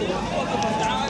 تعال